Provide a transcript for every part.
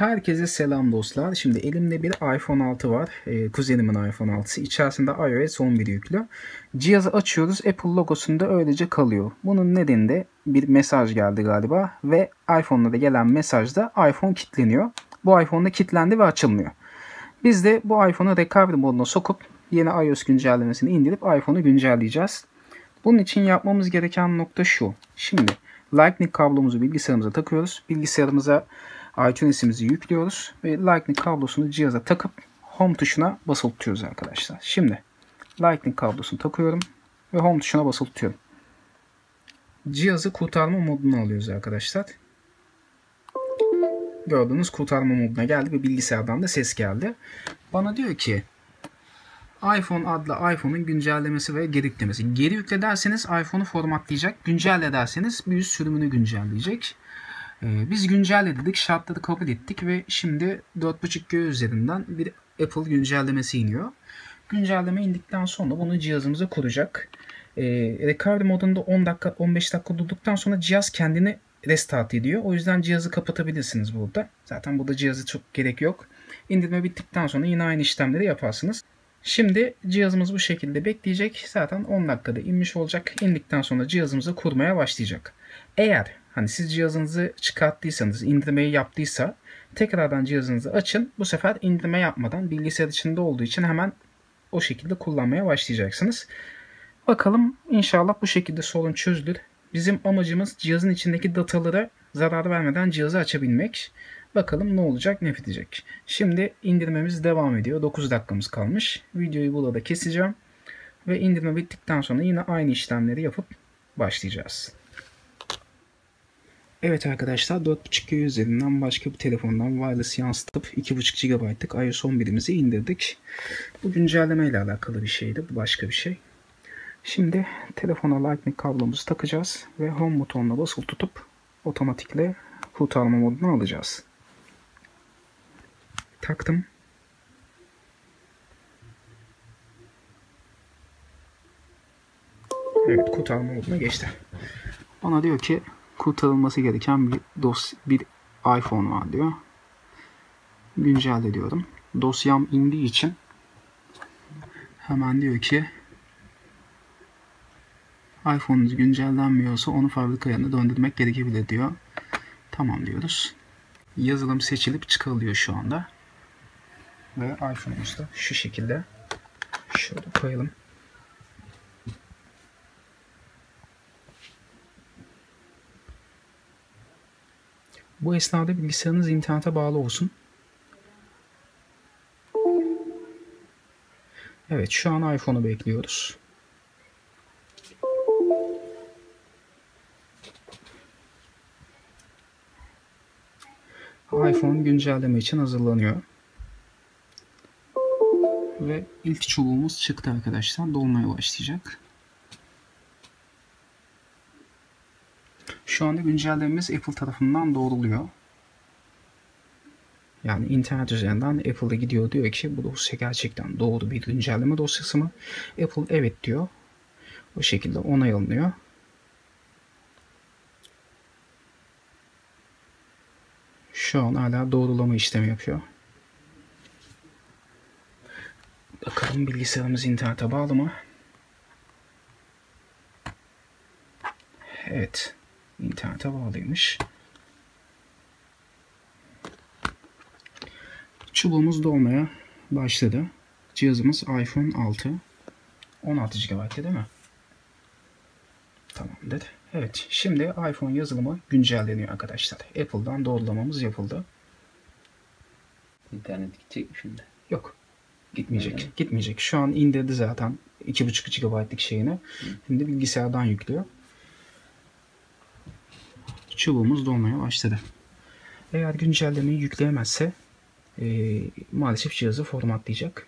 Herkese selam dostlar. Şimdi elimde bir iPhone 6 var. Ee, kuzenimin iPhone 6'sı. İçerisinde iOS 11 yüklü. Cihazı açıyoruz. Apple logosunda öylece kalıyor. Bunun nedeni de bir mesaj geldi galiba. Ve iPhone'da da gelen mesajda iPhone kilitleniyor. Bu iPhone'da kilitlendi ve açılmıyor. Biz de bu iPhone'u recovery moduna sokup yeni iOS güncellemesini indirip iPhone'u güncelleyeceğiz. Bunun için yapmamız gereken nokta şu. Şimdi Lightning kablomuzu bilgisayarımıza takıyoruz. Bilgisayarımıza iTunes'imizi yüklüyoruz ve Lightning kablosunu cihaza takıp Home tuşuna basılı tutuyoruz arkadaşlar. Şimdi Lightning kablosunu takıyorum ve Home tuşuna basılı tutuyorum. Cihazı kurtarma moduna alıyoruz arkadaşlar. Gördüğünüz kurtarma moduna geldi ve bilgisayardan da ses geldi. Bana diyor ki iPhone adlı iPhone'un güncellemesi ve geri yüklemesi. Geri yükle derseniz iPhone'u formatlayacak. Güncelle derseniz bir sürümünü güncelleyecek. Ee, biz güncelle dedik. Şartları kabul ettik ve şimdi 4.5G üzerinden bir Apple güncellemesi iniyor. Güncelleme indikten sonra bunu cihazımıza kuracak. E, recovery modunda 10 dakika 15 dakika durduktan sonra cihaz kendini restart ediyor. O yüzden cihazı kapatabilirsiniz burada. Zaten burada cihazı çok gerek yok. İndirme bittikten sonra yine aynı işlemleri yaparsınız. Şimdi cihazımız bu şekilde bekleyecek. Zaten 10 dakikada inmiş olacak. İndikten sonra cihazımızı kurmaya başlayacak. Eğer hani siz cihazınızı çıkarttıysanız, indirmeyi yaptıysa tekrardan cihazınızı açın. Bu sefer indirme yapmadan bilgisayar içinde olduğu için hemen o şekilde kullanmaya başlayacaksınız. Bakalım inşallah bu şekilde sorun çözülür. Bizim amacımız cihazın içindeki datalara zarar vermeden cihazı açabilmek. Bakalım ne olacak, ne bitecek. Şimdi indirmemiz devam ediyor. 9 dakikamız kalmış. Videoyu burada keseceğim. Ve indirme bittikten sonra yine aynı işlemleri yapıp başlayacağız. Evet arkadaşlar 4.5G üzerinden başka bir telefondan wireless yansıtıp 2.5 GB'lık iOS 11'imizi indirdik. Bu güncelleme ile alakalı bir şeydi. Bu başka bir şey. Şimdi telefona Lightning kablomuzu takacağız ve Home butonuna basılı tutup otomatikle kurtarma moduna alacağız. Taktım. Evet kurtarma moduna geçti. Bana diyor ki kurtarılması gereken bir dos bir iPhone var diyor. Güncelle diyorum. Dosyam indiği için hemen diyor ki iPhone'unuz güncellenmiyorsa onu fabrika yanına döndürmek gerekebilir diyor. Tamam diyoruz. Yazılım seçilip çıkarılıyor şu anda. Ve iPhone'umuz da şu şekilde şöyle koyalım. Bu esnada bilgisayarınız internete bağlı olsun. Evet şu an iPhone'u bekliyoruz. iPhone güncelleme için hazırlanıyor. Ve ilk çubuğumuz çıktı arkadaşlar. Dolmaya başlayacak. Şu anda güncellememiz Apple tarafından doğruluyor. Yani internet üzerinden Apple'a gidiyor diyor ki bu dosya gerçekten doğru bir güncelleme dosyası mı? Apple evet diyor. O şekilde onay alınıyor. Şu an hala doğrulama işlemi yapıyor. Bakalım bilgisayarımız internete bağlı mı? Evet. İnternete bağlıymış. Çubuğumuz dolmaya başladı. Cihazımız iPhone 6. 16 GB değil mi? Tamamdır. Evet. Şimdi iPhone yazılımı güncelleniyor arkadaşlar. Apple'dan doğrulamamız yapıldı. İnternet gidecek mi şimdi? Yok. Gitmeyecek. Öyle. Gitmeyecek. Şu an indirdi zaten 2.5 GB'lık şeyini. Şimdi bilgisayardan yüklüyor. Çubuğumuz dolmaya başladı. Eğer güncellemeyi yükleyemezse e, maalesef cihazı formatlayacak.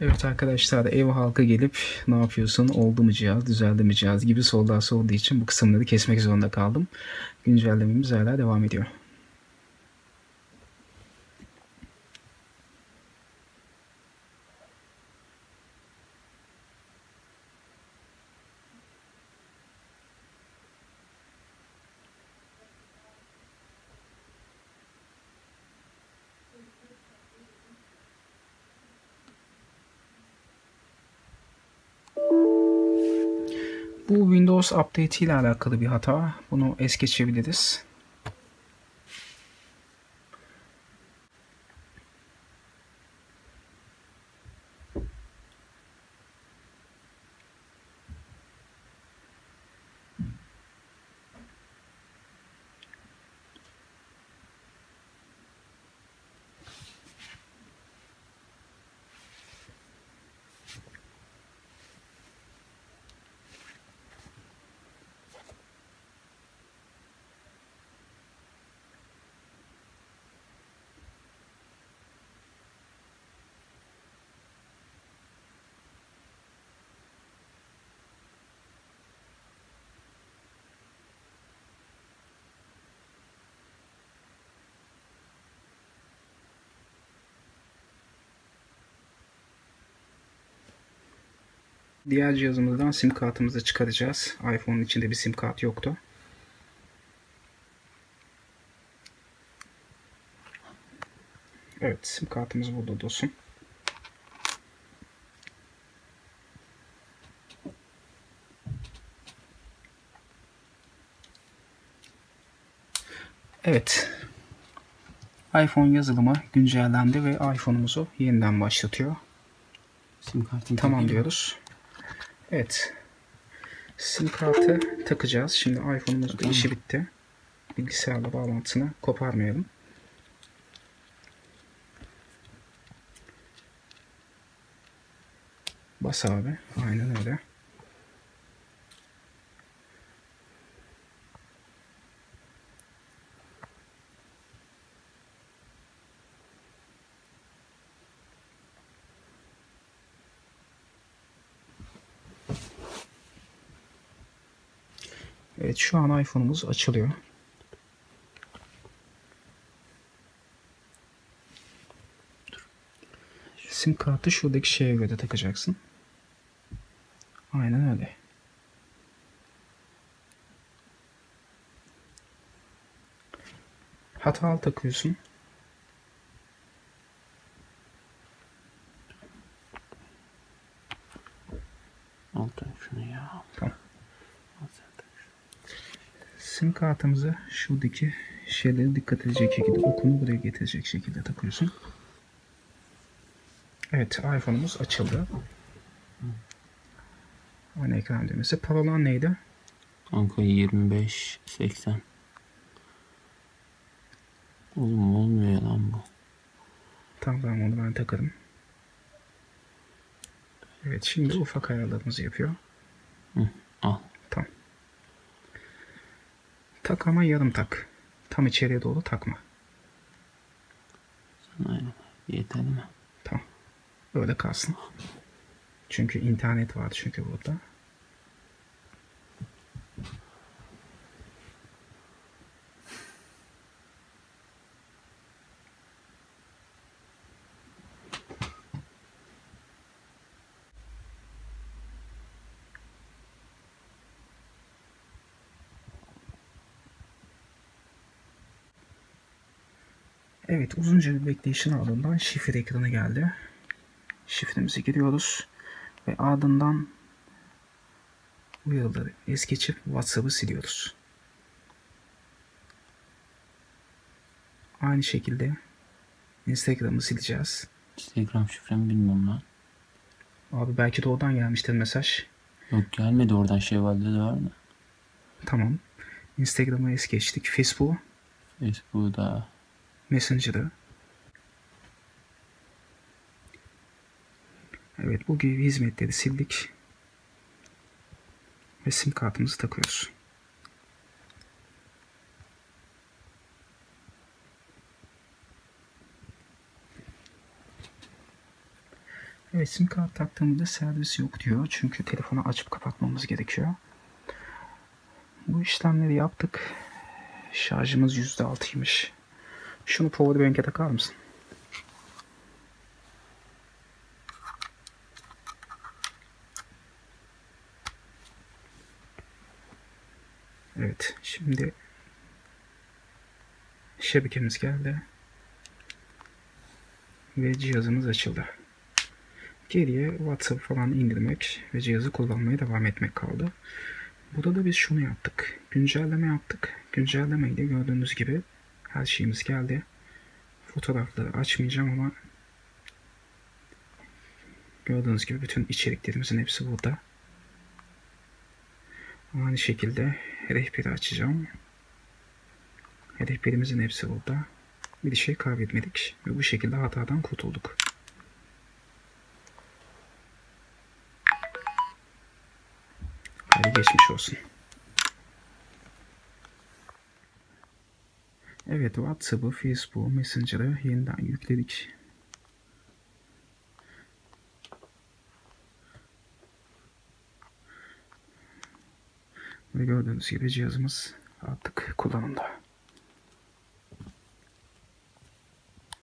Evet arkadaşlar ev halkı gelip ne yapıyorsun oldu mu cihaz düzeldi mi cihaz gibi sorular sorduğu için bu kısımları kesmek zorunda kaldım. Güncellememiz hala devam ediyor. Bu Windows Update ile alakalı bir hata. Bunu es geçebiliriz. Diğer cihazımızdan sim kartımızı çıkaracağız. iPhone'un içinde bir sim kart yoktu. Evet sim kartımız burada dursun. Evet. iPhone yazılımı güncellendi ve iPhone'umuzu yeniden başlatıyor. Sim kartını Tamam diyoruz. Evet. Sim kartı takacağız. Şimdi iPhone'umuzda Tamam. işi bitti. Bilgisayarla bağlantısını koparmayalım. Bas abi. Aynen öyle. Evet şu an iPhone'umuz açılıyor. Sim kartı şuradaki şeye göre takacaksın. Aynen öyle. Hatalı takıyorsun. Al tak şunu ya. Tamam. Sim kartımızı şuradaki şeyleri dikkat edecek şekilde okunu buraya getirecek şekilde takıyorsun. Evet iPhone'umuz açıldı. Ana ekran düğmesi. Parolan neydi? Kanka 25 80. Oğlum olmuyor lan bu. Tamam tamam onu ben takarım. Evet şimdi ufak ayarlarımızı yapıyor. Al. Tak ama yarım tak. Tam içeriye doğru takma. Aynen. Yeterli mi? Tamam. Öyle kalsın. Çünkü internet var çünkü burada. Evet uzunca bir bekleyişin ardından şifre ekranı geldi. Şifremizi giriyoruz ve ardından uyarıları es geçip WhatsApp'ı siliyoruz. Aynı şekilde Instagram'ı sileceğiz. Instagram şifremi bilmiyorum lan. Abi belki de oradan gelmiştir mesaj. Yok gelmedi oradan şevvalde de var mı? Tamam. Instagram'ı es geçtik. Facebook, Facebook'da Messenger'ı. Evet bu gibi hizmetleri sildik. Ve sim kartımızı takıyoruz. Evet sim kart taktığımızda servis yok diyor. Çünkü telefonu açıp kapatmamız gerekiyor. Bu işlemleri yaptık. Şarjımız %6'ymış. Şunu powerbank'e takar mısın? Evet, şimdi şebekemiz geldi ve cihazımız açıldı. Geriye WhatsApp falan indirmek ve cihazı kullanmaya devam etmek kaldı. Burada da biz şunu yaptık. Güncelleme yaptık. Güncellemeyi de gördüğünüz gibi her şeyimiz geldi. Fotoğrafları açmayacağım ama gördüğünüz gibi bütün içeriklerimizin hepsi burada. Aynı şekilde rehberi açacağım. Rehberimizin hepsi burada. Bir şey kaybetmedik ve bu şekilde hatadan kurtulduk. Hadi geçmiş olsun. Evet WhatsApp'ı, Facebook'u, Messenger'ı yeniden yükledik. Ve gördüğünüz gibi cihazımız artık kullanımda.